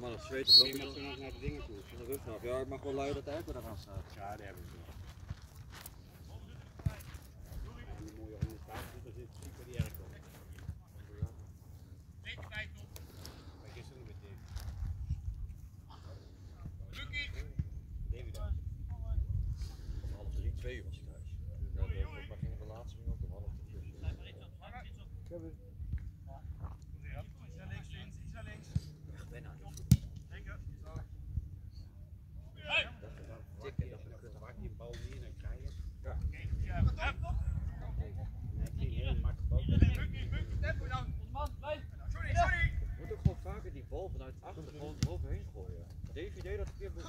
Man, dat zweet je nog nog nog naar de dingen toe? van de rug af. Ja, ik mag wel luiden dat de airco staat. Ja, daar hebben ze wel. Die mooie 150, daar zit super die airco. Maar gisteren met Dave. David dan. Om half drie, twee uur was ik thuis. Maar de laatste minuut om half drie. Echt bijna niet. Dat is dan tikken, dat is een kut. Dan maak je een bal neer en krijg je. Ja. Nee, geen heel makkelijk bal. Je moet ook gewoon vaker die bal vanuit achter gewoon eroverheen gooien. Davy deed dat een keer brak.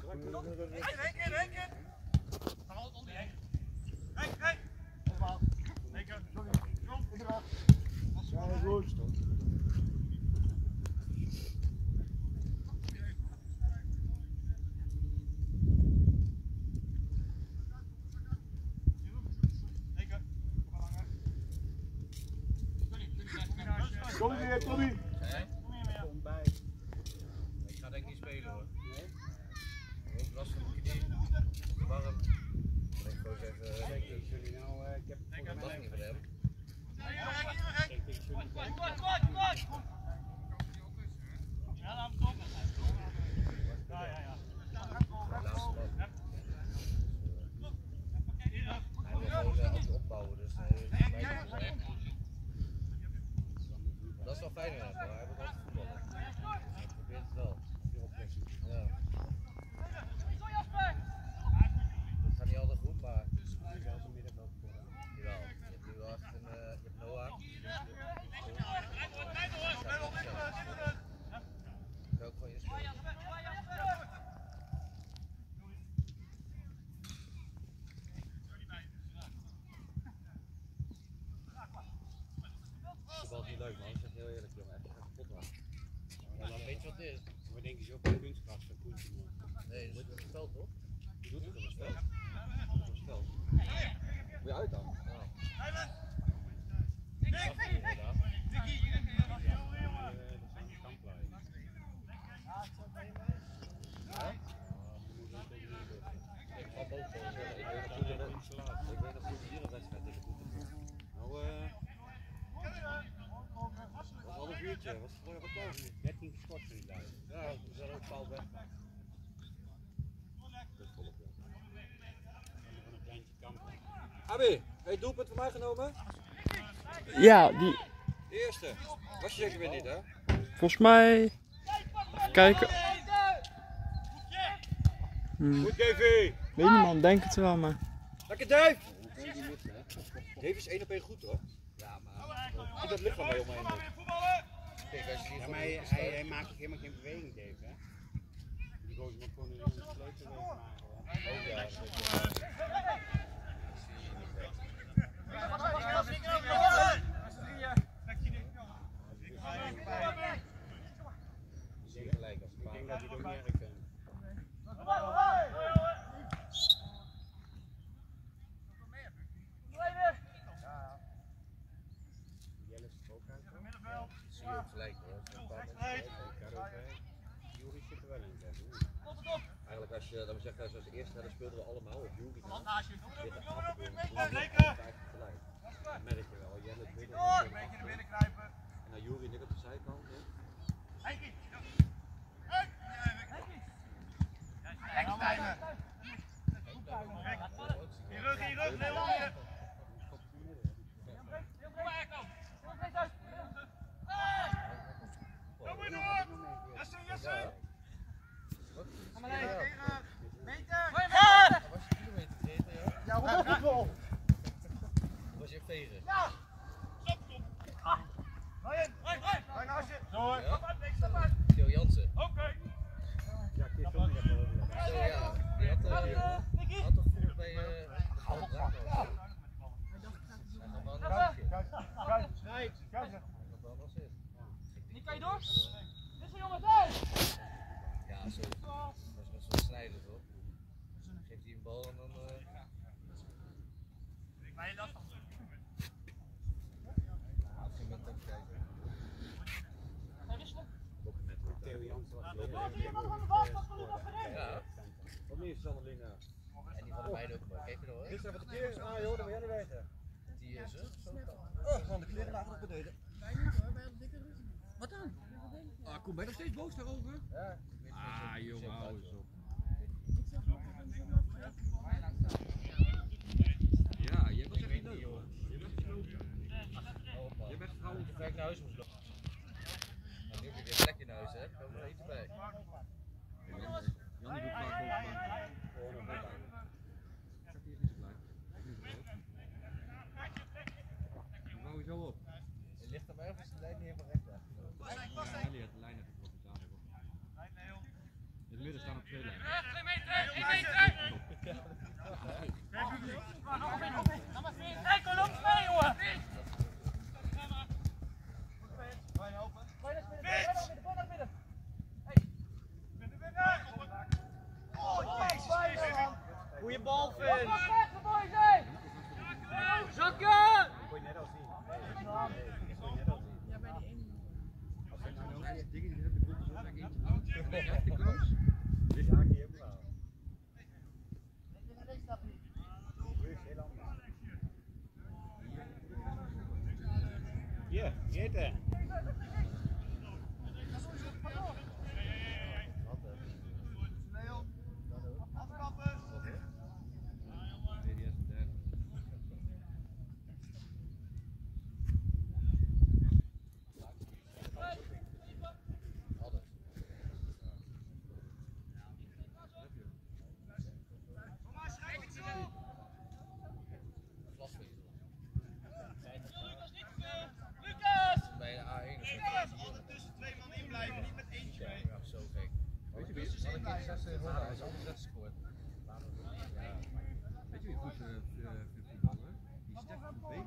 Kom weer, Tommy. Kom bij. Ik ga denk ik niet spelen hoor. Nee? Ik heb last van mijn knie. Warm. Ik gewoon zeggen, Kijk, ik jullie nou, eh, ik heb dat volgens mag mij niet van hem. Kijk, ik jullie De laatste man. Hij wil gewoon eh, altijd opbouwen, dus hij Dat is wel fijn aan hem, maar hij wil altijd voetballen. Hij probeert het wel. Ja. Dat gaat niet altijd goed, maar zelfs een middenveld voor. jawel. Je hebt nu wel echt een, eh, je hebt Noah. Kan ook gewoon inspelen. De bal is niet leuk man, ik zeg heel eerlijk jongen. Echt kapot man. Maar dan weet je wat het is. Maar denk je op een kunstgras van Koentje man. Nee, dat is een spel toch? Je doet het op een spel. Op een spel. Moet je uit dan? Ja. Ik ga boven. Ik weet nog goed in de- ik weet nog goed hier een wedstrijd tegen Toetervoort. Nou eh... was een half uurtje, was het wat klaar? 13 geschort van die lui. Ja, we zijn ook paal weg. Dat volk ja. Van een kleintje kamp. Abi, heb je het doelpunt van mij genomen? Ja, die. De eerste. Was je zeker weer niet hè? Volgens mij. Even kijken. Hmm, Goed, Davy! weet niet man, denk het wel, maar. Lekker Dave! Dave is één op één goed hoor. Ja, maar dat lichaam bij omheen kijk, als je Ja, maar de hij, hij, maakt helemaal geen beweging, Dave. Hè? Die gozer moet gewoon sleutel ziet gelijk als Ik denk dat hij ook. hè. Jelle is er ook uit. hoor. Zie je ook gelijk hoor. Als je een paal bent, Ik kan ook, hè. Jury zit er wel in. zeg. Eigenlijk als je, laten we zeggen, zoals de eerste helft speelden we allemaal op Jury. En toe een gelijk. Dat merk je wel. Jelle tweede En dan Jury en ik op de zijkant. hè. Ja. Was je kilometer gereden, ja? Ja, hoe was het wel? Was je vegen? Theo Jansen. Ja, ik weet wel niet dat we over hebben. Zo ja, die had, eh, had toch vroeger bij eh de Draak of zo? Hij gaat wel naar het Kijk, kijk, kijk. Kijk, Hij gaat wel naar zit. Kan je door? Dit is een jongen Ja, zo. Dat is met zo'n snijder toch? Geeft hij een bal en dan. eh Als je met hem kijkt. Ja. Sannelina? En die van de beide ook mooi. Kijk er hoor. Dit zijn wat de keren aan, joh, dat wil jij niet weten. Die is er. Oh, gewoon de kleren lagen op beneden. Wij niet hoor, wij hadden dikke ruzie. Wat dan? Ah, kom, ben je nog steeds boos daarover? Ja. Ah, jongen, hou eens op. Nog Ja, jij was echt niet leuk. Je bent gesloten. Je bent vrouw. Vaak naar huis moest lopen. Nu heb je weer een plekje in huis, hè? Kom er even bij. Jan die. Hou je zo op. Het ligt of is de lijn niet helemaal recht daar? Ja, die had de lijn even getrokken samen. In het midden staan op twee lijnen. Hey, kom op mee, jongen! Goeie bal, Vin! Zakken! Kon je net al zien. Ja, bij die ene. Als hij nou dingen die zo eentje de. Dit is haakje helemaal. Hier, Geerte. VDS en derde. Altijd. Glasvezel. Bij de A1 is het tussen twee man in blijven, niet met eentje mee. Ja, zo gek. Weet je wie? Had ik die 6 gewonnen, hij is altijd 6 gescoord. Ja, Weet je wie goed eh, eh, vindt voetballen? Die Stefan Beek.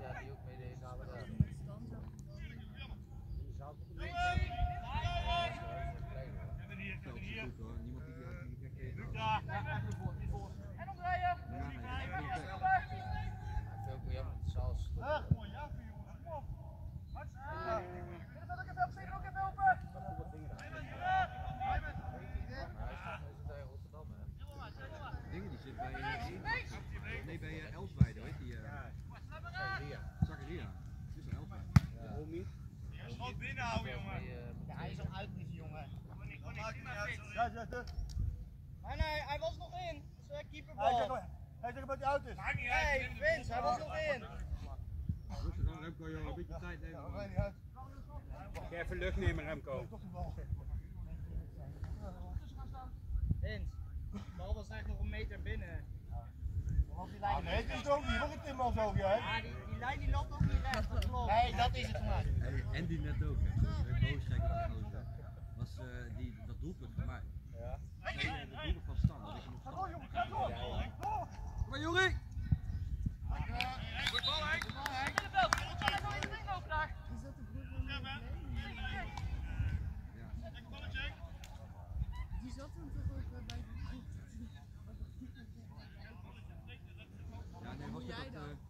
ja, die ook meedeed naar de Veld is goed hoor. Niemand die die had die gek heeft. En omdraaien! Veel meer jammer, de zaal is Maar hij is toch tegen Rotterdam, hè? Dingen die zit bij eh, Nee, bij eh, Elsweide, weet die? eh Zakaria. Zakaria. Dit is een Elsweide. Die, eh, Hij is al uit, lieve jongen. Ja, zet het. Nee, nee, hij was nog in. Zijn Hij zegt keeperbal. nog- hij zegt dat hij uit is. Hey, Vince, hij was nog in. Rustig aan, Remco, joh. Een beetje tijd nemen. Ja, niet uit. Ga even lucht nemen, Remco. Toch de bal. Vince, de bal was echt nog een meter binnen. Want die Ah, lijn, nee, het is ook niet. Wat een timmer zo, hè? ja, die, die lijn die loopt ook niet recht, dat klopt. Nee, dat is het maar. Hey, en die net ook, hè. Boos kijken op die gozer. Was eh, die, dat doelpunt van mij. Ja. Het doelpunt van Stam, dat ik hem op stand. Kom maar, Jori! Middenveld, ga zo in de ring lopen daar. Is dat van mijn Nee. Die zat hem toch ook eh, bij de Ja, nee, was dat...